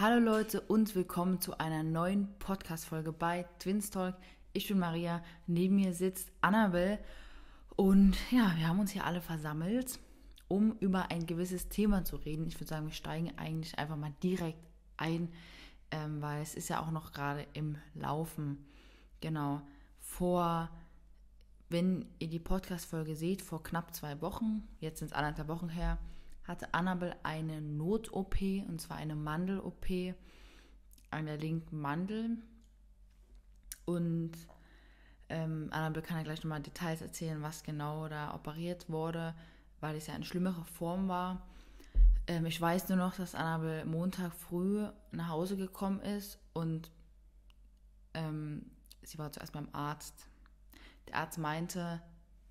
Hallo Leute und willkommen zu einer neuen Podcast-Folge bei Twins Talk. Ich bin Maria, neben mir sitzt Annabelle und ja, wir haben uns hier alle versammelt, um über ein gewisses Thema zu reden. Ich würde sagen, wir steigen eigentlich einfach mal direkt ein, ähm, weil es ist ja auch noch gerade im Laufen. Genau, vor, wenn ihr die Podcast-Folge seht, vor knapp zwei Wochen, jetzt sind es anderthalb Wochen her, hatte Annabel eine Not-OP, und zwar eine Mandel-OP an der linken Mandel. Und ähm, Annabel kann ja gleich nochmal Details erzählen, was genau da operiert wurde, weil es ja eine schlimmere Form war. Ähm, ich weiß nur noch, dass Annabel Montag früh nach Hause gekommen ist und ähm, sie war zuerst beim Arzt. Der Arzt meinte,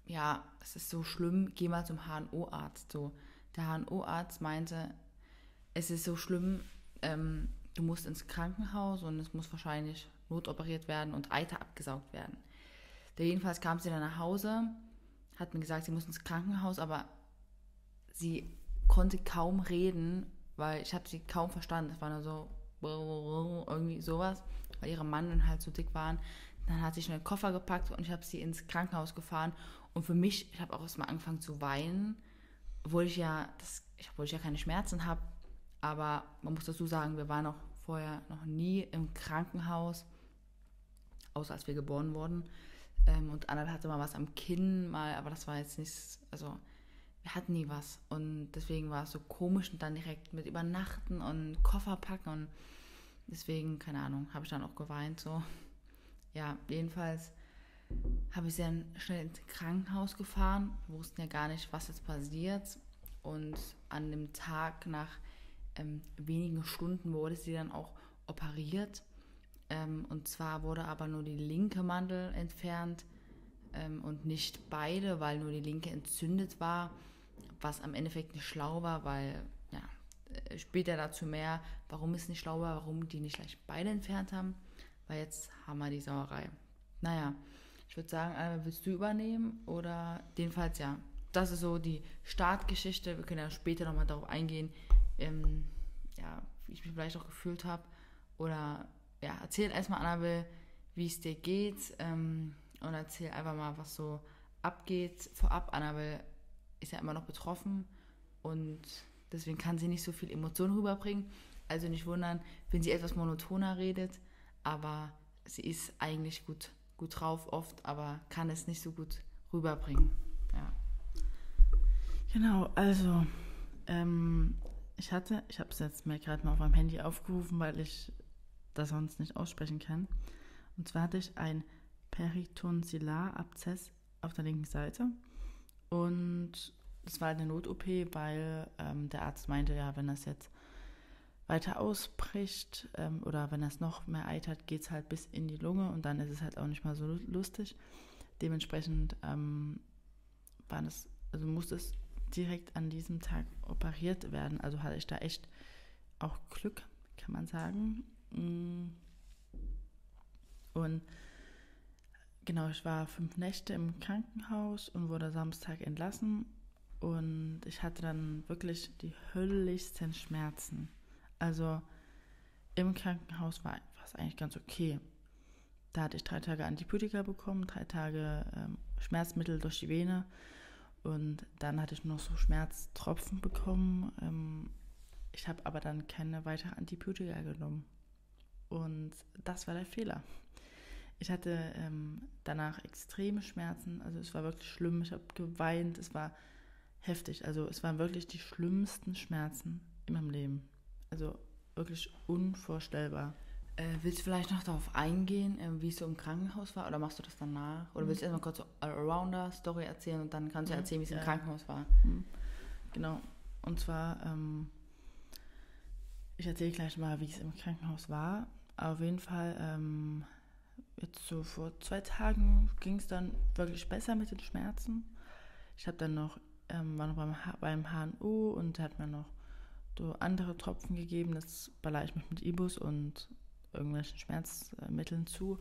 ja, es ist so schlimm, geh mal zum HNO-Arzt. So, der HNO-Arzt meinte, es ist so schlimm, ähm, du musst ins Krankenhaus und es muss wahrscheinlich notoperiert werden und Eiter abgesaugt werden. Der jedenfalls kam sie dann nach Hause, hat mir gesagt, sie muss ins Krankenhaus, aber sie konnte kaum reden, weil ich habe sie kaum verstanden. Es war nur so irgendwie sowas, weil ihre Mandeln halt so dick waren. Dann hat sie schnell einen Koffer gepackt und ich habe sie ins Krankenhaus gefahren. Und für mich, ich habe auch erstmal angefangen zu weinen, obwohl ich ja, das, obwohl ich ja keine Schmerzen habe, aber man muss dazu sagen, wir waren noch vorher noch nie im Krankenhaus, außer als wir geboren wurden. Ähm, und Anna hatte mal was am Kinn, mal, aber das war jetzt nichts, also wir hatten nie was. Und deswegen war es so komisch und dann direkt mit Übernachten und Koffer packen und deswegen, keine Ahnung, habe ich dann auch geweint so. Ja, jedenfalls habe ich sie dann schnell ins Krankenhaus gefahren. Wussten ja gar nicht, was jetzt passiert. Und an dem Tag nach ähm, wenigen Stunden wurde sie dann auch operiert. Ähm, und zwar wurde aber nur die linke Mandel entfernt ähm, und nicht beide, weil nur die linke entzündet war, was am Endeffekt nicht schlau war, weil ja, äh, später dazu mehr, warum es nicht schlau war, warum die nicht gleich beide entfernt haben, weil jetzt haben wir die Sauerei. Naja, ich würde sagen, äh, willst du übernehmen oder jedenfalls ja. Das ist so die Startgeschichte. Wir können ja später nochmal darauf eingehen, ähm, ja, wie ich mich vielleicht auch gefühlt habe. Oder ja, erzähl erstmal, Annabel, wie es dir geht ähm, und erzähl einfach mal, was so abgeht. Vorab, Annabel ist ja immer noch betroffen und deswegen kann sie nicht so viel Emotionen rüberbringen. Also nicht wundern, wenn sie etwas monotoner redet, aber sie ist eigentlich gut gut drauf oft, aber kann es nicht so gut rüberbringen. Ja. Genau, also ähm, ich hatte, ich habe es jetzt mir gerade mal auf meinem Handy aufgerufen, weil ich das sonst nicht aussprechen kann. Und zwar hatte ich ein Peritonsillarabzess auf der linken Seite und es war eine Not-OP, weil ähm, der Arzt meinte, ja, wenn das jetzt weiter ausbricht ähm, oder wenn das noch mehr eitert, geht es halt bis in die Lunge und dann ist es halt auch nicht mal so lustig. Dementsprechend ähm, war das, also musste es direkt an diesem Tag operiert werden. Also hatte ich da echt auch Glück, kann man sagen. Mm. Und genau, ich war fünf Nächte im Krankenhaus und wurde Samstag entlassen. Und ich hatte dann wirklich die höllischsten Schmerzen. Also im Krankenhaus war es eigentlich ganz okay. Da hatte ich drei Tage Antibiotika bekommen, drei Tage ähm, Schmerzmittel durch die Vene und dann hatte ich noch so Schmerztropfen bekommen. Ähm, ich habe aber dann keine weiteren Antibiotika genommen. Und das war der Fehler. Ich hatte ähm, danach extreme Schmerzen, also es war wirklich schlimm. Ich habe geweint, es war heftig. Also es waren wirklich die schlimmsten Schmerzen in meinem Leben. Also wirklich unvorstellbar. Äh, willst du vielleicht noch darauf eingehen, äh, wie es so im Krankenhaus war? Oder machst du das danach? Oder willst du erstmal kurz so Arounder-Story erzählen und dann kannst du erzählen, wie es ja. im Krankenhaus war? Mhm. Genau. Und zwar, ähm, ich erzähle gleich mal, wie es im Krankenhaus war. Auf jeden Fall, ähm, jetzt so vor zwei Tagen ging es dann wirklich besser mit den Schmerzen. Ich habe dann noch, ähm, war noch beim, beim HNO und hat mir noch so andere Tropfen gegeben. Das baller ich mich mit Ibus und irgendwelchen Schmerzmitteln zu.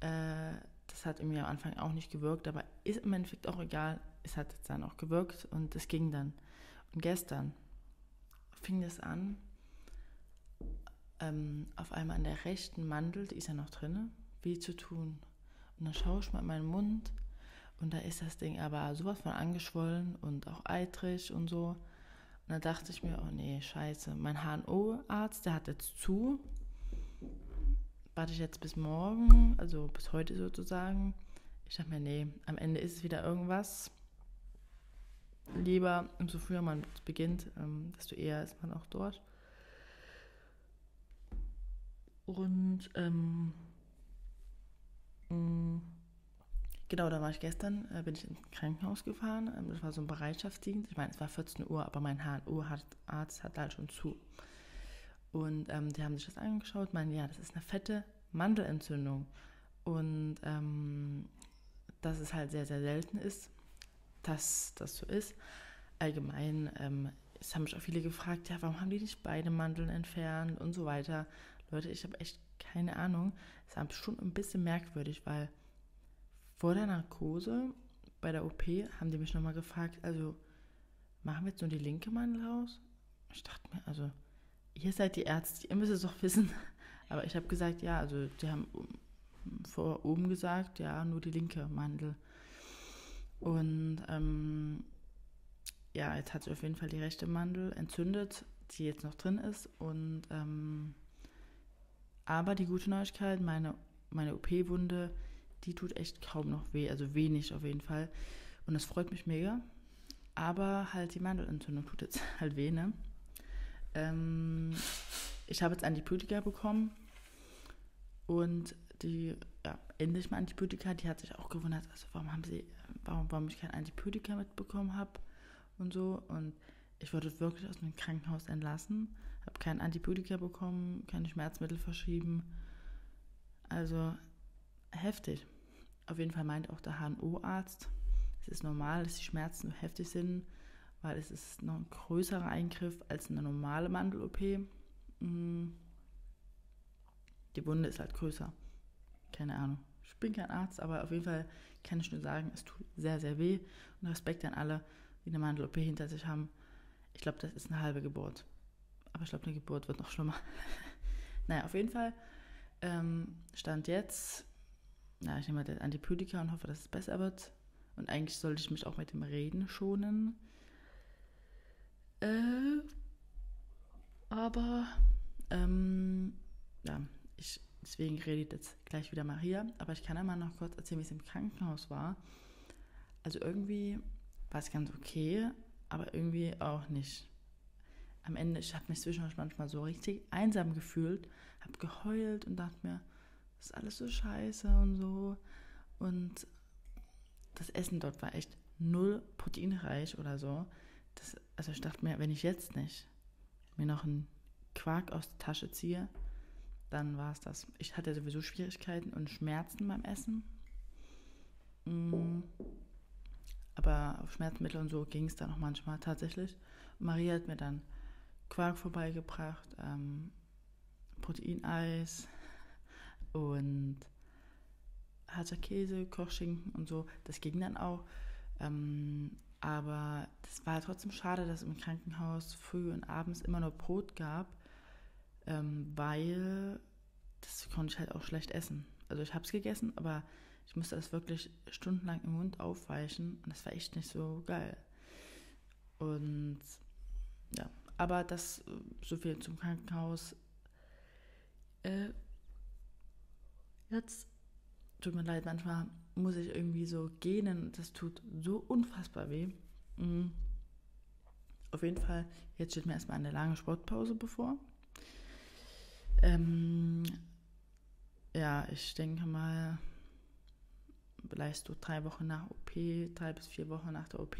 Äh, das hat irgendwie am Anfang auch nicht gewirkt, aber ist im Endeffekt auch egal. Es hat dann auch gewirkt und es ging dann. Und gestern fing das an, ähm, auf einmal an der rechten Mandel, die ist ja noch drin, wie zu tun. Und dann schaue ich mal in meinen Mund und da ist das Ding aber sowas von angeschwollen und auch eitrig und so. Und da dachte ich mir, oh nee, scheiße. Mein HNO-Arzt, der hat jetzt zu. Warte ich jetzt bis morgen, also bis heute sozusagen. Ich dachte mir, nee, am Ende ist es wieder irgendwas. Lieber, umso früher man beginnt, ähm, desto eher ist man auch dort. Und ähm, mh, mm, Genau, da war ich gestern, äh, bin ich ins Krankenhaus gefahren. Ähm, das war so ein Bereitschaftsdienst. Ich meine, es war 14 Uhr, aber mein HNO-Arzt hat halt schon zu. Und ähm, die haben sich das angeschaut, meinen, ja, das ist eine fette Mandelentzündung. Und ähm, dass es halt sehr, sehr selten ist, dass das so ist. Allgemein, ähm, es haben mich auch viele gefragt, ja, warum haben die nicht beide Mandeln entfernt und so weiter. Leute, ich habe echt keine Ahnung. Es ist schon ein bisschen merkwürdig, weil vor der Narkose bei der OP haben die mich nochmal gefragt, also machen wir jetzt nur die linke Mandel raus? Ich dachte mir, also ihr seid die Ärzte, ihr müsst es doch wissen. Aber ich habe gesagt, ja, also die haben vor oben gesagt, ja, nur die linke Mandel. Und ähm, ja, jetzt hat sich auf jeden Fall die rechte Mandel entzündet, die jetzt noch drin ist. Und ähm, aber die gute Neuigkeit, meine, meine OP-Wunde die tut echt kaum noch weh, also wenig auf jeden Fall. Und das freut mich mega. Aber halt die Mandelentzündung tut jetzt halt weh, ne? Ähm, ich habe jetzt Antibiotika bekommen und die, ja, endlich mal Antibiotika, die hat sich auch gewundert, also warum haben sie, warum, warum ich kein Antibiotika mitbekommen habe und so. Und ich wurde wirklich aus dem Krankenhaus entlassen, habe kein Antibiotika bekommen, keine Schmerzmittel verschrieben. Also heftig. Auf jeden Fall meint auch der HNO-Arzt, es ist normal, dass die Schmerzen heftig sind, weil es ist noch ein größerer Eingriff als eine normale Mandel-OP. Mm. Die Wunde ist halt größer. Keine Ahnung. Ich bin kein Arzt, aber auf jeden Fall kann ich nur sagen, es tut sehr, sehr weh. Und Respekt an alle, die eine Mandel-OP hinter sich haben. Ich glaube, das ist eine halbe Geburt. Aber ich glaube, eine Geburt wird noch schlimmer. naja, auf jeden Fall ähm, stand jetzt ja, ich nehme das Antibiotika und hoffe, dass es besser wird. Und eigentlich sollte ich mich auch mit dem Reden schonen. Äh, aber, ähm, ja, ich, deswegen redet jetzt gleich wieder Maria. Aber ich kann einmal noch kurz erzählen, wie es im Krankenhaus war. Also irgendwie war es ganz okay, aber irgendwie auch nicht. Am Ende, ich habe mich zwischendurch manchmal so richtig einsam gefühlt, habe geheult und dachte mir, ist alles so scheiße und so. Und das Essen dort war echt null proteinreich oder so. Das, also ich dachte mir, wenn ich jetzt nicht mir noch einen Quark aus der Tasche ziehe, dann war es das. Ich hatte sowieso Schwierigkeiten und Schmerzen beim Essen. Mm. Aber auf Schmerzmittel und so ging es dann auch manchmal tatsächlich. Maria hat mir dann Quark vorbeigebracht, ähm, Proteineis, und harter Käse, Kochschinken und so. Das ging dann auch. Ähm, aber das war trotzdem schade, dass es im Krankenhaus früh und abends immer nur Brot gab, ähm, weil das konnte ich halt auch schlecht essen. Also ich habe es gegessen, aber ich musste das wirklich stundenlang im Mund aufweichen und das war echt nicht so geil. Und ja, aber das so viel zum Krankenhaus. Äh, Jetzt tut mir leid, manchmal muss ich irgendwie so gähnen das tut so unfassbar weh. Mhm. Auf jeden Fall, jetzt steht mir erstmal eine lange Sportpause bevor. Ähm, ja, ich denke mal, vielleicht so drei Wochen nach OP, drei bis vier Wochen nach der OP,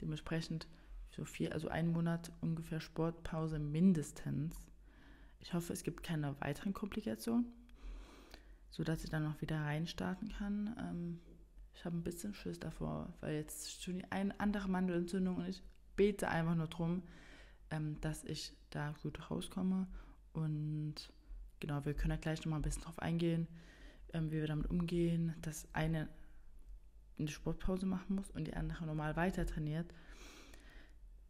dementsprechend so vier, also einen Monat ungefähr Sportpause mindestens. Ich hoffe, es gibt keine weiteren Komplikationen sodass ich dann noch wieder reinstarten kann. Ähm, ich habe ein bisschen Schiss davor, weil jetzt schon die eine andere Mandelentzündung und ich bete einfach nur darum, ähm, dass ich da gut rauskomme. Und genau, wir können ja gleich noch mal ein bisschen drauf eingehen, ähm, wie wir damit umgehen, dass eine eine Sportpause machen muss und die andere normal weiter trainiert.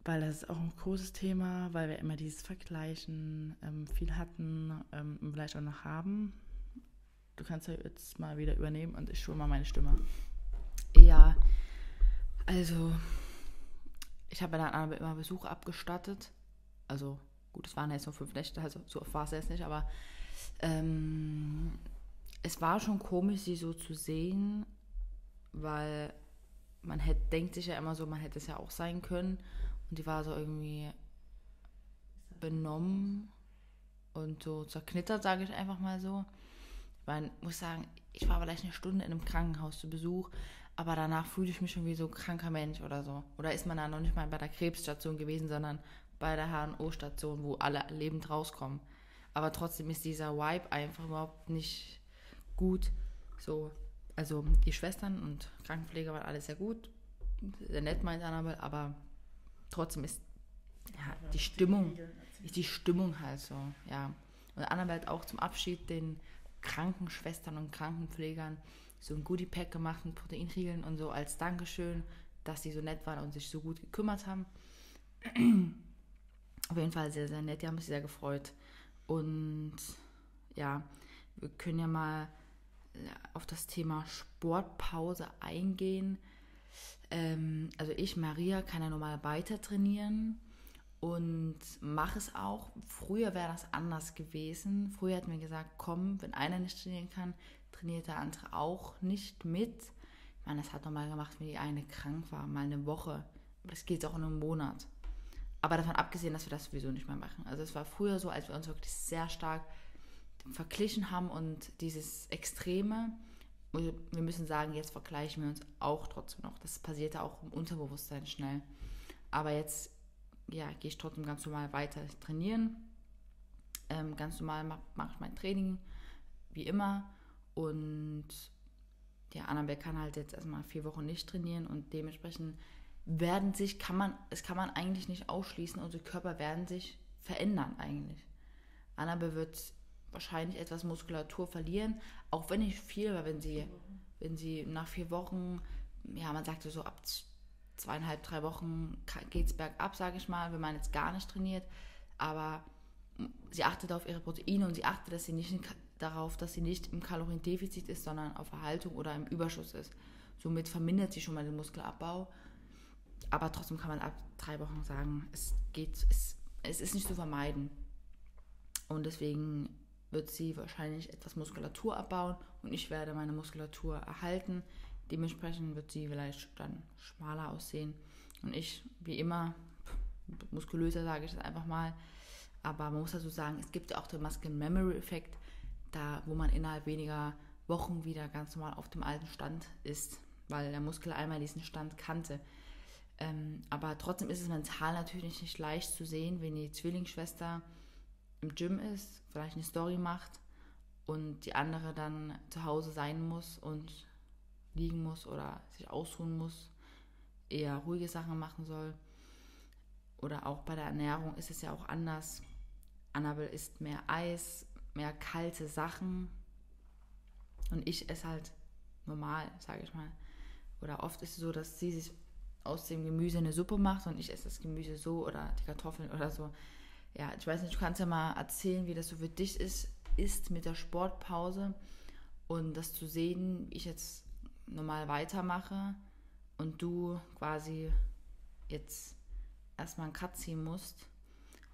weil das ist auch ein großes Thema, weil wir immer dieses Vergleichen ähm, viel hatten ähm, und vielleicht auch noch haben. Du kannst ja jetzt mal wieder übernehmen und ich schule mal meine Stimme. Ja, also ich habe dann aber immer Besuch abgestattet. Also gut, es waren jetzt nur fünf Nächte, also so war es jetzt nicht, aber ähm, es war schon komisch, sie so zu sehen, weil man hätte, denkt sich ja immer so, man hätte es ja auch sein können. Und die war so irgendwie benommen und so zerknittert, sage ich einfach mal so. Ich meine, muss sagen, ich war vielleicht eine Stunde in einem Krankenhaus zu Besuch, aber danach fühle ich mich schon wie so ein kranker Mensch oder so. Oder ist man da noch nicht mal bei der Krebsstation gewesen, sondern bei der HNO-Station, wo alle lebend rauskommen. Aber trotzdem ist dieser Vibe einfach überhaupt nicht gut. So, also die Schwestern und Krankenpfleger waren alle sehr gut, sehr nett meint Annabelle, aber trotzdem ist ja, die Stimmung, ist die Stimmung halt so, ja. Und Annabelle hat auch zum Abschied den Krankenschwestern und Krankenpflegern so ein Goodie Pack gemacht mit Proteinriegeln und so als Dankeschön, dass sie so nett waren und sich so gut gekümmert haben. Auf jeden Fall sehr, sehr nett, die haben sich sehr gefreut. Und ja, wir können ja mal auf das Thema Sportpause eingehen. Ähm, also ich, Maria, kann ja normal weiter trainieren und mache es auch. Früher wäre das anders gewesen. Früher hat mir gesagt, komm, wenn einer nicht trainieren kann, trainiert der andere auch nicht mit. Ich meine, das hat nochmal gemacht, wenn die eine krank war, mal eine Woche. Aber das geht auch in einem Monat. Aber davon abgesehen, dass wir das sowieso nicht mehr machen. Also es war früher so, als wir uns wirklich sehr stark verglichen haben und dieses Extreme, wir müssen sagen, jetzt vergleichen wir uns auch trotzdem noch. Das passierte auch im Unterbewusstsein schnell. Aber jetzt ja, gehe ich trotzdem ganz normal weiter trainieren. Ähm, ganz normal mache mach ich mein Training, wie immer. Und ja, Annabelle kann halt jetzt erstmal vier Wochen nicht trainieren und dementsprechend werden sich, kann man, es kann man eigentlich nicht ausschließen, unsere Körper werden sich verändern eigentlich. Annabelle wird wahrscheinlich etwas Muskulatur verlieren, auch wenn nicht viel, weil wenn sie, wenn sie nach vier Wochen, ja, man sagte so ab zweieinhalb, drei Wochen geht es bergab, sage ich mal, wenn man jetzt gar nicht trainiert, aber sie achtet auf ihre Proteine und sie achtet, dass sie nicht darauf, dass sie nicht im Kaloriendefizit ist, sondern auf Erhaltung oder im Überschuss ist. Somit vermindert sie schon mal den Muskelabbau. Aber trotzdem kann man ab drei Wochen sagen, es geht, es, es ist nicht zu vermeiden. Und deswegen wird sie wahrscheinlich etwas Muskulatur abbauen und ich werde meine Muskulatur erhalten. Dementsprechend wird sie vielleicht dann schmaler aussehen. Und ich, wie immer, muskulöser sage ich das einfach mal. Aber man muss dazu sagen, es gibt ja auch den Muscle Memory Effekt, da wo man innerhalb weniger Wochen wieder ganz normal auf dem alten Stand ist, weil der Muskel einmal diesen Stand kannte. Ähm, aber trotzdem ist es mental natürlich nicht leicht zu sehen, wenn die Zwillingsschwester im Gym ist, vielleicht eine Story macht und die andere dann zu Hause sein muss und liegen muss oder sich ausruhen muss, eher ruhige Sachen machen soll. Oder auch bei der Ernährung ist es ja auch anders. Annabelle isst mehr Eis, mehr kalte Sachen und ich esse halt normal, sage ich mal. Oder oft ist es so, dass sie sich aus dem Gemüse eine Suppe macht und ich esse das Gemüse so oder die Kartoffeln oder so ja, ich weiß nicht, du kannst ja mal erzählen, wie das so für dich ist, ist mit der Sportpause und das zu sehen, wie ich jetzt normal weitermache und du quasi jetzt erstmal einen Cut ziehen musst.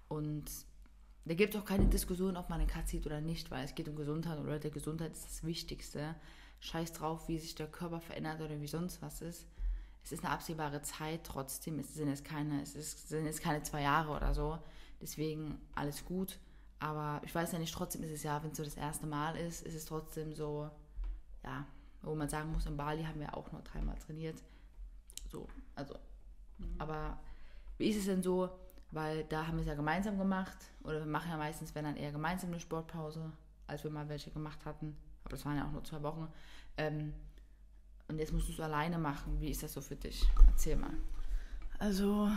Und da gibt es auch keine Diskussion, ob man einen Cut zieht oder nicht, weil es geht um Gesundheit und Leute, Gesundheit ist das Wichtigste. Scheiß drauf, wie sich der Körper verändert oder wie sonst was ist. Es ist eine absehbare Zeit, trotzdem es sind es keine, es ist, sind jetzt keine zwei Jahre oder so. Deswegen alles gut. Aber ich weiß ja nicht, trotzdem ist es ja, wenn es so das erste Mal ist, ist es trotzdem so, ja, wo man sagen muss, in Bali haben wir auch nur dreimal trainiert. So, also. Mhm. Aber wie ist es denn so? Weil da haben wir es ja gemeinsam gemacht. Oder wir machen ja meistens, wenn dann eher gemeinsam eine Sportpause, als wir mal welche gemacht hatten. Aber das waren ja auch nur zwei Wochen. Ähm, und jetzt musst du es alleine machen. Wie ist das so für dich? Erzähl mal. Also,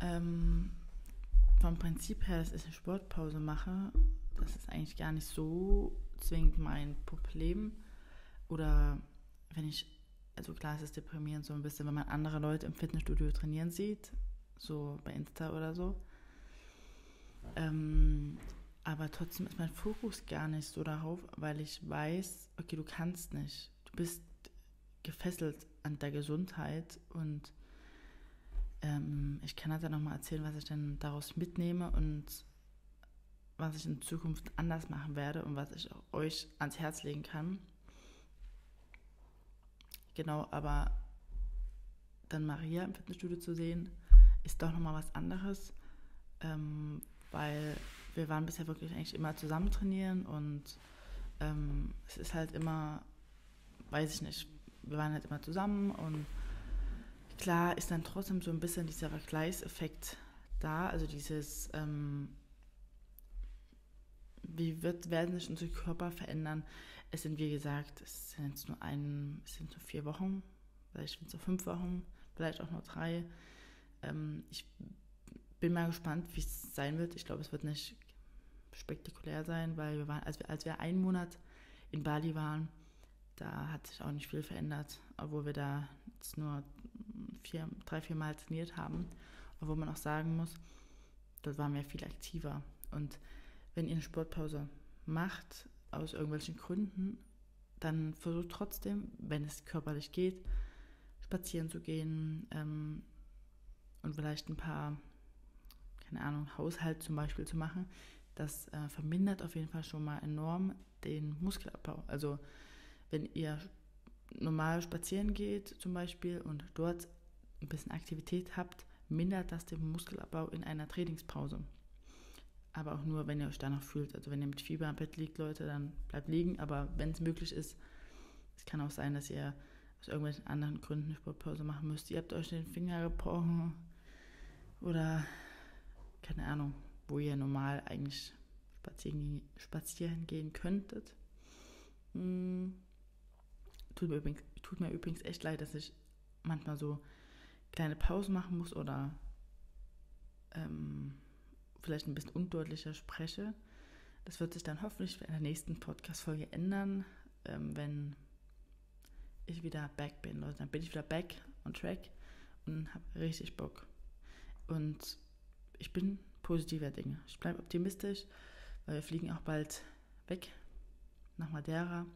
ähm, vom Prinzip her, dass ich eine Sportpause mache, das ist eigentlich gar nicht so zwingend mein Problem. Oder wenn ich, also klar ist es deprimierend so ein bisschen, wenn man andere Leute im Fitnessstudio trainieren sieht. so bei Insta oder so. Ähm, aber trotzdem ist mein Fokus gar nicht so darauf, weil ich weiß, okay, du kannst nicht. Du bist gefesselt an der Gesundheit und ähm, ich kann halt dann nochmal erzählen, was ich dann daraus mitnehme und was ich in Zukunft anders machen werde und was ich euch ans Herz legen kann. Genau, aber dann Maria im Fitnessstudio zu sehen, ist doch nochmal was anderes, ähm, weil wir waren bisher wirklich eigentlich immer zusammen trainieren und ähm, es ist halt immer, weiß ich nicht, wir waren halt immer zusammen und klar ist dann trotzdem so ein bisschen dieser Vergleichseffekt da, also dieses, ähm, wie wird, werden sich unsere Körper verändern. Es sind, wie gesagt, es sind jetzt nur ein, es sind nur vier Wochen, vielleicht sind es nur fünf Wochen, vielleicht auch nur drei. Ähm, ich bin mal gespannt, wie es sein wird. Ich glaube, es wird nicht spektakulär sein, weil wir waren, als wir, als wir einen Monat in Bali waren, da hat sich auch nicht viel verändert, obwohl wir da jetzt nur vier, drei, vier Mal trainiert haben. Obwohl man auch sagen muss, dort waren wir viel aktiver. Und wenn ihr eine Sportpause macht, aus irgendwelchen Gründen, dann versucht trotzdem, wenn es körperlich geht, spazieren zu gehen ähm, und vielleicht ein paar, keine Ahnung, Haushalt zum Beispiel zu machen. Das äh, vermindert auf jeden Fall schon mal enorm den Muskelabbau. Also wenn ihr normal spazieren geht zum Beispiel und dort ein bisschen Aktivität habt, mindert das den Muskelabbau in einer Trainingspause. Aber auch nur, wenn ihr euch danach fühlt. Also wenn ihr mit Fieber am Bett liegt, Leute, dann bleibt liegen. Aber wenn es möglich ist, es kann auch sein, dass ihr aus irgendwelchen anderen Gründen eine Sportpause machen müsst. Ihr habt euch den Finger gebrochen oder keine Ahnung, wo ihr normal eigentlich spazieren, spazieren gehen könntet. Hm. Tut, mir übrigens, tut mir übrigens echt leid, dass ich manchmal so kleine Pausen machen muss oder ähm, vielleicht ein bisschen undeutlicher spreche. Das wird sich dann hoffentlich in der nächsten Podcast-Folge ändern, ähm, wenn ich wieder back bin, Leute. Dann bin ich wieder back on track und habe richtig Bock. Und ich bin positiver Dinge. Ich bleibe optimistisch, weil wir fliegen auch bald weg nach Madeira.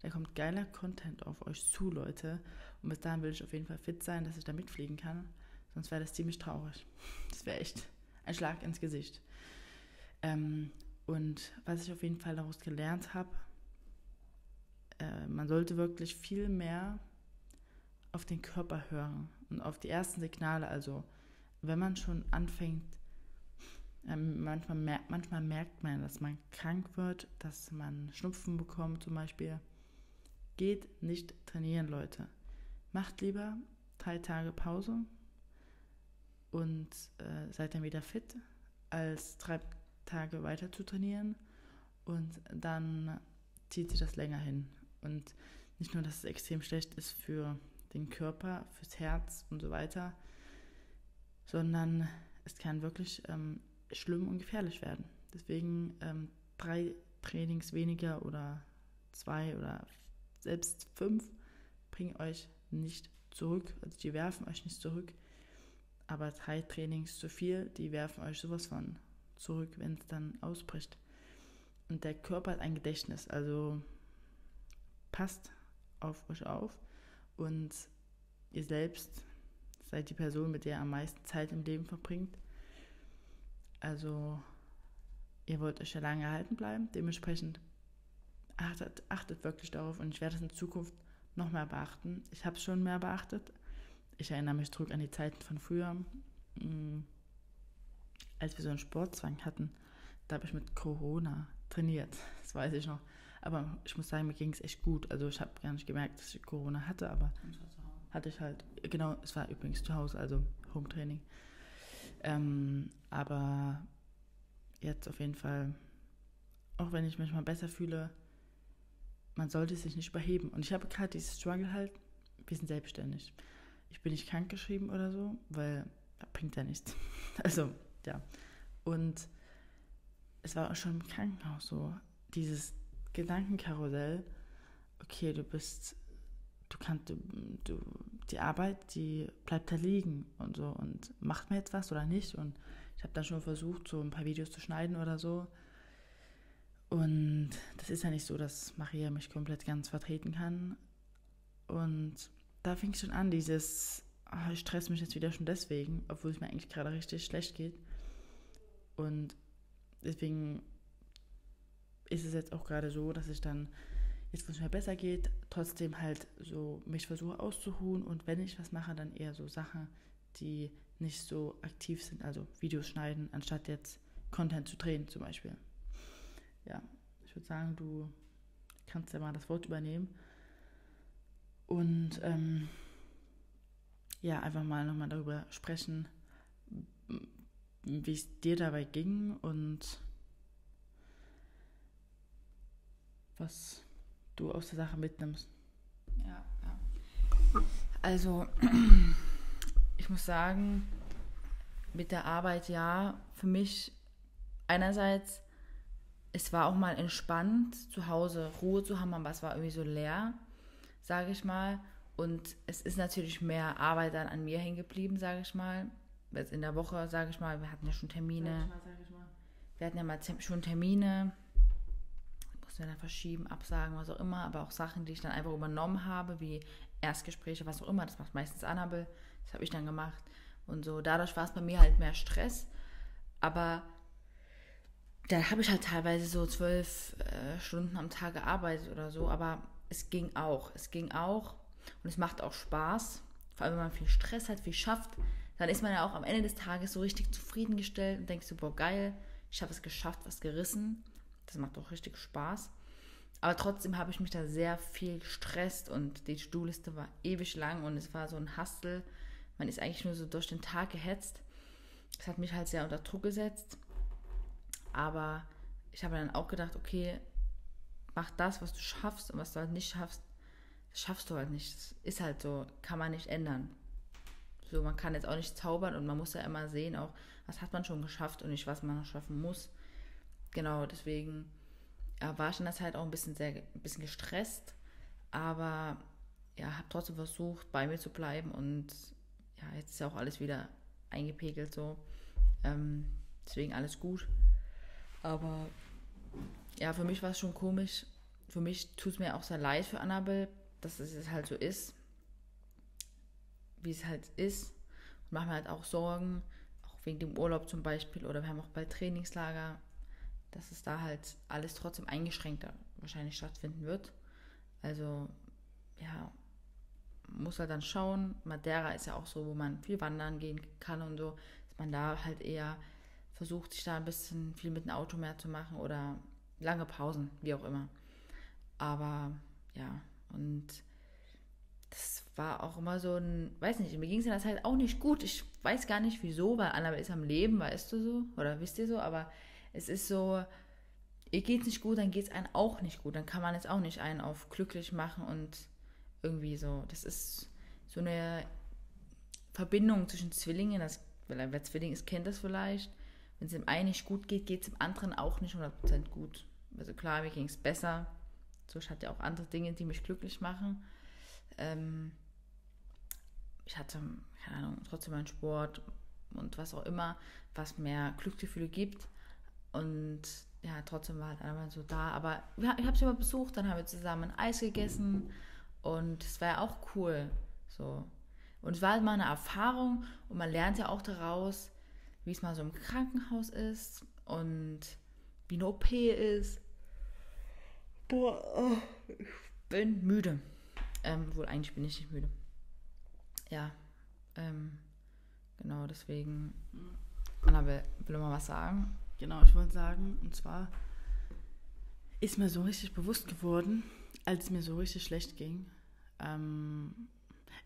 Da kommt geiler Content auf euch zu, Leute. Und bis dahin will ich auf jeden Fall fit sein, dass ich da mitfliegen kann. Sonst wäre das ziemlich traurig. Das wäre echt ein Schlag ins Gesicht. Ähm, und was ich auf jeden Fall daraus gelernt habe, äh, man sollte wirklich viel mehr auf den Körper hören und auf die ersten Signale. Also wenn man schon anfängt, äh, manchmal, mer manchmal merkt man, dass man krank wird, dass man Schnupfen bekommt zum Beispiel. Geht nicht trainieren, Leute. Macht lieber drei Tage Pause und äh, seid dann wieder fit, als drei Tage weiter zu trainieren und dann zieht sich das länger hin. Und nicht nur, dass es extrem schlecht ist für den Körper, fürs Herz und so weiter, sondern es kann wirklich ähm, schlimm und gefährlich werden. Deswegen ähm, drei Trainings weniger oder zwei oder selbst fünf bringen euch nicht zurück. Also die werfen euch nicht zurück aber drei Trainings zu viel, die werfen euch sowas von zurück, wenn es dann ausbricht. Und der Körper hat ein Gedächtnis, also passt auf euch auf und ihr selbst seid die Person, mit der ihr am meisten Zeit im Leben verbringt. Also ihr wollt euch ja lange erhalten bleiben, dementsprechend achtet, achtet wirklich darauf und ich werde es in Zukunft noch mehr beachten. Ich habe es schon mehr beachtet, ich erinnere mich zurück an die Zeiten von früher, mm, als wir so einen Sportzwang hatten. Da habe ich mit Corona trainiert, das weiß ich noch. Aber ich muss sagen, mir ging es echt gut. Also ich habe gar nicht gemerkt, dass ich Corona hatte, aber hatte ich halt, genau, es war übrigens zu Hause, also Home-Training. Ähm, aber jetzt auf jeden Fall, auch wenn ich mich mal besser fühle, man sollte sich nicht überheben. Und ich habe gerade dieses Struggle halt, wir sind selbstständig ich bin nicht krankgeschrieben oder so, weil das bringt ja nichts. Also, ja. Und es war auch schon im Krankenhaus so, dieses Gedankenkarussell, okay, du bist du kannst, du, du, die Arbeit, die bleibt da liegen und so und macht mir jetzt was oder nicht und ich habe dann schon versucht, so ein paar Videos zu schneiden oder so. Und das ist ja nicht so, dass Maria mich komplett ganz vertreten kann. Und da fing schon an, dieses, oh, ich stress mich jetzt wieder schon deswegen, obwohl es mir eigentlich gerade richtig schlecht geht. Und deswegen ist es jetzt auch gerade so, dass ich dann, jetzt wo es mir besser geht, trotzdem halt so mich versuche auszuruhen und wenn ich was mache, dann eher so Sachen, die nicht so aktiv sind, also Videos schneiden, anstatt jetzt Content zu drehen zum Beispiel. Ja, ich würde sagen, du kannst ja mal das Wort übernehmen und ähm, ja, einfach mal nochmal darüber sprechen, wie es dir dabei ging und was du aus der Sache mitnimmst. Ja, ja. Also, ich muss sagen, mit der Arbeit ja, für mich einerseits, es war auch mal entspannt, zu Hause Ruhe zu haben, aber es war irgendwie so leer, sage ich mal. Und es ist natürlich mehr Arbeit dann an mir hängen geblieben, sage ich mal. Jetzt in der Woche, sage ich mal, wir hatten ja schon Termine. Wir hatten ja mal schon Termine. Mussten wir dann verschieben, absagen, was auch immer. Aber auch Sachen, die ich dann einfach übernommen habe, wie Erstgespräche, was auch immer. Das macht meistens Annabel. Das habe ich dann gemacht. Und so, dadurch war es bei mir halt mehr Stress. Aber da habe ich halt teilweise so zwölf äh, Stunden am Tag gearbeitet oder so. Aber es ging auch. Es ging auch. Und es macht auch Spaß. Vor allem, wenn man viel Stress hat, viel schafft. Dann ist man ja auch am Ende des Tages so richtig zufriedengestellt und denkt so, boah, geil, ich habe es geschafft, was gerissen. Das macht auch richtig Spaß. Aber trotzdem habe ich mich da sehr viel gestresst und die To-Do-Liste war ewig lang und es war so ein Hustle. Man ist eigentlich nur so durch den Tag gehetzt. Das hat mich halt sehr unter Druck gesetzt. Aber ich habe dann auch gedacht, okay, mach das, was du schaffst und was du halt nicht schaffst, schaffst du halt nicht. Das ist halt so, kann man nicht ändern. So, man kann jetzt auch nicht zaubern und man muss ja immer sehen, auch was hat man schon geschafft und nicht, was man noch schaffen muss. Genau, deswegen ja, war ich in der Zeit auch ein bisschen sehr ein bisschen gestresst, aber ja, habe trotzdem versucht, bei mir zu bleiben und ja, jetzt ist ja auch alles wieder eingepegelt so. Ähm, deswegen alles gut. Aber ja, für mich war es schon komisch. Für mich tut es mir auch sehr leid für Annabelle, dass es halt so ist, wie es halt ist. Und mache mir halt auch Sorgen, auch wegen dem Urlaub zum Beispiel. Oder wir haben auch bei Trainingslager dass es da halt alles trotzdem eingeschränkter wahrscheinlich stattfinden wird. Also, ja, muss halt dann schauen. Madeira ist ja auch so, wo man viel wandern gehen kann und so, dass man da halt eher versucht, sich da ein bisschen viel mit dem Auto mehr zu machen oder lange Pausen, wie auch immer. Aber ja, und das war auch immer so ein, weiß nicht, mir ging es in der Zeit auch nicht gut. Ich weiß gar nicht wieso, weil Annabelle ist am Leben, weißt du so, oder wisst ihr so, aber es ist so, ihr geht es nicht gut, dann geht es einem auch nicht gut. Dann kann man jetzt auch nicht einen auf glücklich machen und irgendwie so. Das ist so eine Verbindung zwischen Zwillingen. Das, wer Zwilling ist, kennt das vielleicht. Wenn es dem einen nicht gut geht, geht es dem anderen auch nicht 100% gut. Also klar, mir ging es besser. So, ich hatte auch andere Dinge, die mich glücklich machen. Ähm, ich hatte, keine Ahnung, trotzdem meinen Sport und was auch immer, was mehr Glücksgefühle gibt. Und ja, trotzdem war halt einmal so da. Aber ja, ich habe sie mal besucht, dann haben wir zusammen Eis gegessen und es war ja auch cool. So. Und es war halt mal eine Erfahrung und man lernt ja auch daraus, wie es mal so im Krankenhaus ist und wie eine OP ist. Boah, oh, ich bin müde. Ähm, wohl eigentlich bin ich nicht müde. Ja, ähm, genau, deswegen. Annabelle, will mal was sagen? Genau, ich wollte sagen, und zwar ist mir so richtig bewusst geworden, als es mir so richtig schlecht ging. Ähm,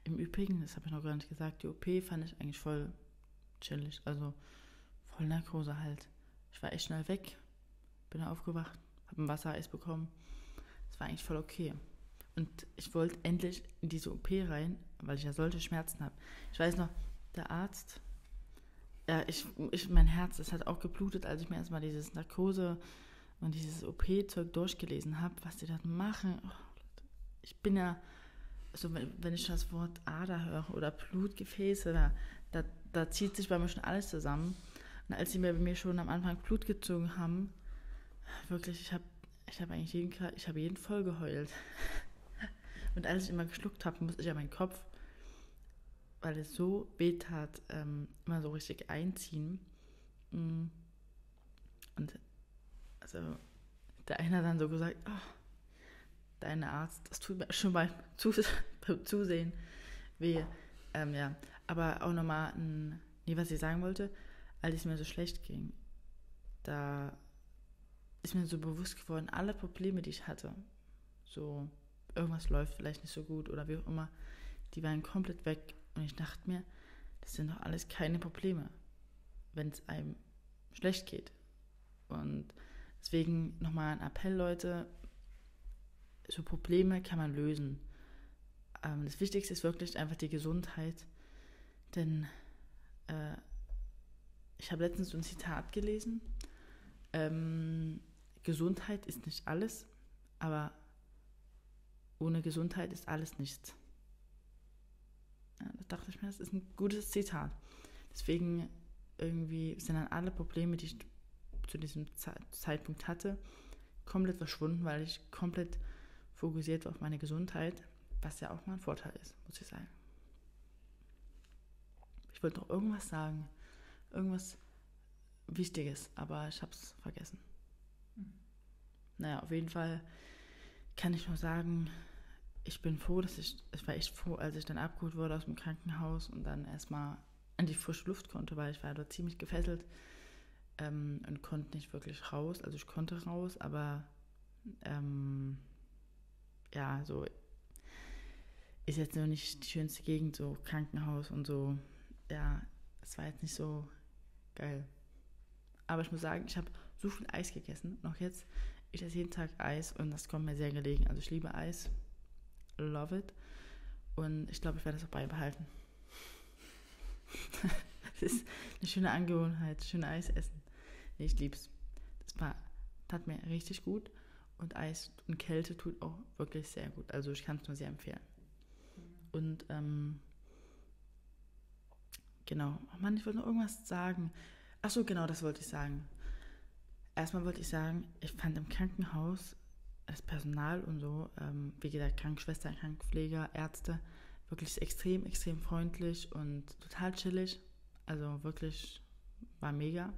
Im Übrigen, das habe ich noch gar nicht gesagt, die OP fand ich eigentlich voll chillig, also voll Narkose halt. Ich war echt schnell weg, bin aufgewacht, habe ein Wassereis bekommen. Das war eigentlich voll okay. Und ich wollte endlich in diese OP rein, weil ich ja solche Schmerzen habe. Ich weiß noch, der Arzt ja, ich, ich, mein Herz, es hat auch geblutet, als ich mir erstmal dieses Narkose und dieses OP-Zeug durchgelesen habe, was die da machen. Oh, ich bin ja also wenn, ich das Wort Ader höre oder Blutgefäße, da, da, da zieht sich bei mir schon alles zusammen. Und als sie mir bei mir schon am Anfang Blut gezogen haben, wirklich, ich habe ich hab eigentlich jeden, ich hab jeden voll geheult. Und als ich immer geschluckt habe, musste ich ja meinen Kopf, weil es so weh tat, ähm, immer so richtig einziehen. Mm. Und also der eine hat dann so gesagt, oh, deine Arzt, das tut mir schon zu, Zusehen weh. Ähm, ja, aber auch nochmal nee, was ich sagen wollte, als es mir so schlecht ging, da ist mir so bewusst geworden, alle Probleme, die ich hatte, so irgendwas läuft vielleicht nicht so gut oder wie auch immer, die waren komplett weg. Und ich dachte mir, das sind doch alles keine Probleme, wenn es einem schlecht geht. Und deswegen nochmal ein Appell, Leute, so Probleme kann man lösen. Ähm, das Wichtigste ist wirklich einfach die Gesundheit. Denn äh, ich habe letztens so ein Zitat gelesen. Ähm, Gesundheit ist nicht alles, aber ohne Gesundheit ist alles nichts. Ja, da dachte ich mir, das ist ein gutes Zitat. Deswegen irgendwie sind dann alle Probleme, die ich zu diesem Zeitpunkt hatte, komplett verschwunden, weil ich komplett fokussiert auf meine Gesundheit, was ja auch mal ein Vorteil ist, muss ich sagen. Ich wollte noch irgendwas sagen, irgendwas Wichtiges, aber ich habe es vergessen. Naja, auf jeden Fall kann ich nur sagen, ich bin froh, dass ich, ich war echt froh, als ich dann abgeholt wurde aus dem Krankenhaus und dann erstmal an die frische Luft konnte, weil ich war dort ziemlich gefesselt ähm, und konnte nicht wirklich raus. Also ich konnte raus, aber ähm, ja, so ist jetzt noch nicht die schönste Gegend, so Krankenhaus und so. Ja, es war jetzt nicht so geil. Aber ich muss sagen, ich habe so viel Eis gegessen. Noch jetzt, ich esse jeden Tag Eis und das kommt mir sehr gelegen. Also ich liebe Eis. Love it. Und ich glaube, ich werde das auch beibehalten. Es ist eine schöne Angewohnheit, schön Eis essen. Ich liebe es. Das war, tat mir richtig gut. Und Eis und Kälte tut auch wirklich sehr gut. Also ich kann es nur sehr empfehlen. Und ähm, genau, oh Mann, ich wollte noch irgendwas sagen. Ach so, genau, das wollte ich sagen. Erstmal wollte ich sagen, ich fand im Krankenhaus das Personal und so, ähm, wie gesagt, Krankenschwestern, Krankenpfleger, Ärzte, wirklich extrem, extrem freundlich und total chillig. Also wirklich war mega.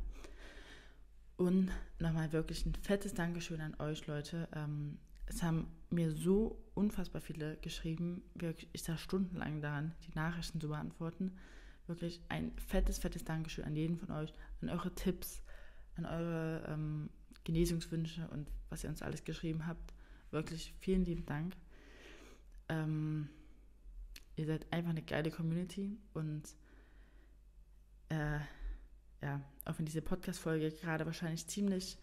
Und nochmal wirklich ein fettes Dankeschön an euch, Leute. Ähm, es haben mir so unfassbar viele geschrieben. Wirklich, ich saß stundenlang daran, die Nachrichten zu beantworten. Wirklich ein fettes, fettes Dankeschön an jeden von euch, an eure Tipps, an eure ähm, Genesungswünsche und was ihr uns alles geschrieben habt. Wirklich vielen lieben Dank. Ähm, ihr seid einfach eine geile Community und äh, ja, auch wenn diese Podcast-Folge gerade wahrscheinlich ziemlich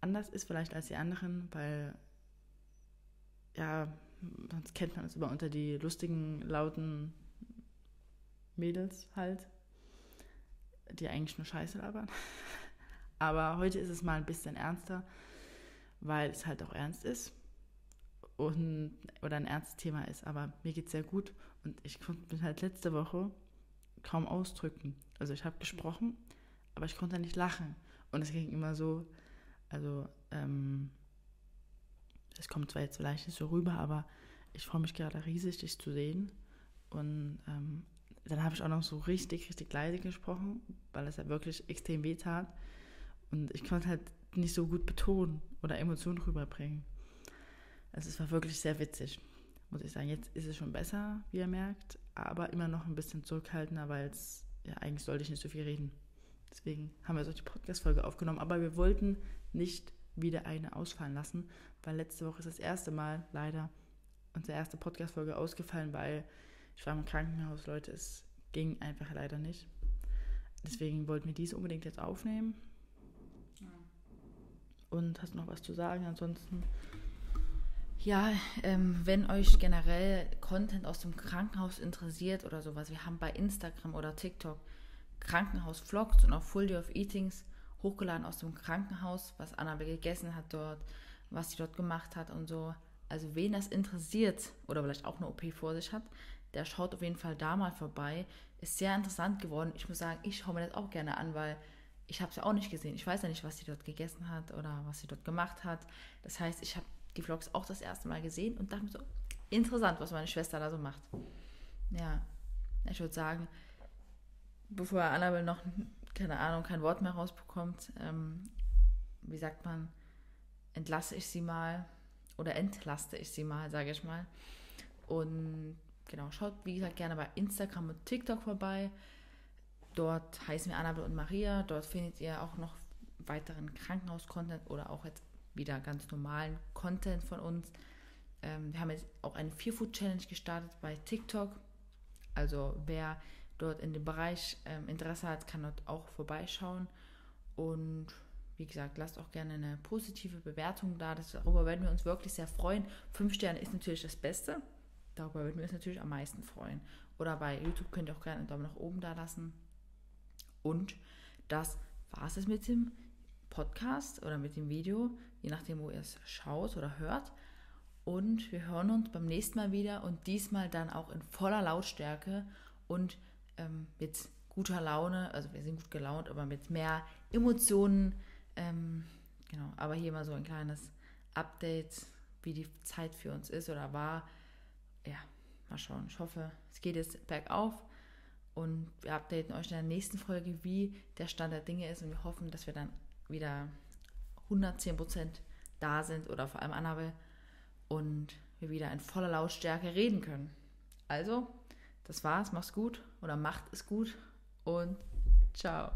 anders ist, vielleicht als die anderen, weil ja, sonst kennt man es immer unter die lustigen, lauten Mädels halt, die eigentlich nur Scheiße labern. Aber heute ist es mal ein bisschen ernster, weil es halt auch ernst ist und oder ein ernstes Thema ist. Aber mir geht es sehr gut und ich konnte mich halt letzte Woche kaum ausdrücken. Also ich habe gesprochen, aber ich konnte nicht lachen. Und es ging immer so, also ähm, es kommt zwar jetzt vielleicht nicht so rüber, aber ich freue mich gerade riesig, dich zu sehen. Und ähm, dann habe ich auch noch so richtig, richtig leise gesprochen, weil es ja wirklich extrem weh tat. Und ich konnte halt nicht so gut betonen oder Emotionen rüberbringen. Also es war wirklich sehr witzig, muss ich sagen. Jetzt ist es schon besser, wie ihr merkt, aber immer noch ein bisschen zurückhaltender, weil es, ja, eigentlich sollte ich nicht so viel reden. Deswegen haben wir solche Podcast-Folge aufgenommen. Aber wir wollten nicht wieder eine ausfallen lassen, weil letzte Woche ist das erste Mal leider unsere erste Podcast-Folge ausgefallen, weil ich war im Krankenhaus, Leute. Es ging einfach leider nicht. Deswegen wollten wir diese unbedingt jetzt aufnehmen. Und hast noch was zu sagen? Ansonsten. Ja, ähm, wenn euch generell Content aus dem Krankenhaus interessiert oder sowas, wir haben bei Instagram oder TikTok Krankenhaus-Vlogs und auch Full Day of Eatings hochgeladen aus dem Krankenhaus, was Annabelle gegessen hat dort, was sie dort gemacht hat und so. Also wen das interessiert oder vielleicht auch eine OP vor sich hat, der schaut auf jeden Fall da mal vorbei. Ist sehr interessant geworden. Ich muss sagen, ich schaue mir das auch gerne an, weil ich habe es ja auch nicht gesehen. Ich weiß ja nicht, was sie dort gegessen hat oder was sie dort gemacht hat. Das heißt, ich habe die Vlogs auch das erste Mal gesehen und dachte mir so, interessant, was meine Schwester da so macht. Ja, ich würde sagen, bevor Annabelle noch, keine Ahnung, kein Wort mehr rausbekommt, ähm, wie sagt man, entlasse ich sie mal oder entlaste ich sie mal, sage ich mal. Und genau, schaut wie gesagt gerne bei Instagram und TikTok vorbei. Dort heißen wir Annabelle und Maria. Dort findet ihr auch noch weiteren Krankenhaus-Content oder auch jetzt wieder ganz normalen Content von uns. Ähm, wir haben jetzt auch eine Fear-Food-Challenge gestartet bei TikTok. Also wer dort in dem Bereich ähm, Interesse hat, kann dort auch vorbeischauen. Und wie gesagt, lasst auch gerne eine positive Bewertung da. Darüber werden wir uns wirklich sehr freuen. Fünf Sterne ist natürlich das Beste. Darüber würden wir uns natürlich am meisten freuen. Oder bei YouTube könnt ihr auch gerne einen Daumen nach oben da lassen. Und das war es mit dem Podcast oder mit dem Video, je nachdem, wo ihr es schaut oder hört. Und wir hören uns beim nächsten Mal wieder und diesmal dann auch in voller Lautstärke und ähm, mit guter Laune. Also wir sind gut gelaunt, aber mit mehr Emotionen. Ähm, genau, aber hier mal so ein kleines Update, wie die Zeit für uns ist oder war. Ja, mal schauen. Ich hoffe, es geht jetzt bergauf und wir updaten euch in der nächsten Folge, wie der Stand der Dinge ist und wir hoffen, dass wir dann wieder 110% da sind oder vor allem Annabelle und wir wieder in voller Lautstärke reden können. Also, das war's, mach's gut oder macht es gut und ciao.